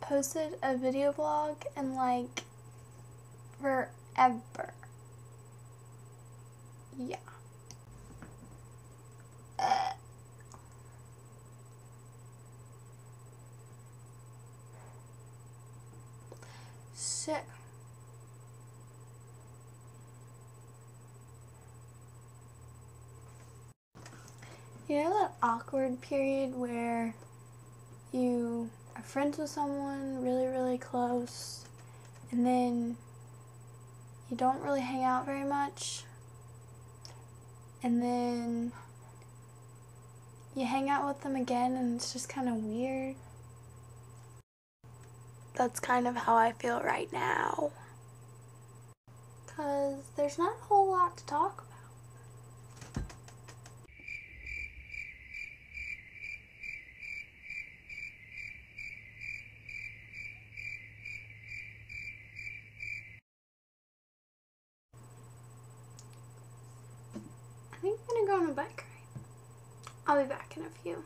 posted a video blog in like forever. Yeah. Uh. So. You know that awkward period where you friends with someone really, really close, and then you don't really hang out very much, and then you hang out with them again, and it's just kind of weird. That's kind of how I feel right now. Because there's not a whole lot to talk on a bike ride. I'll be back in a few.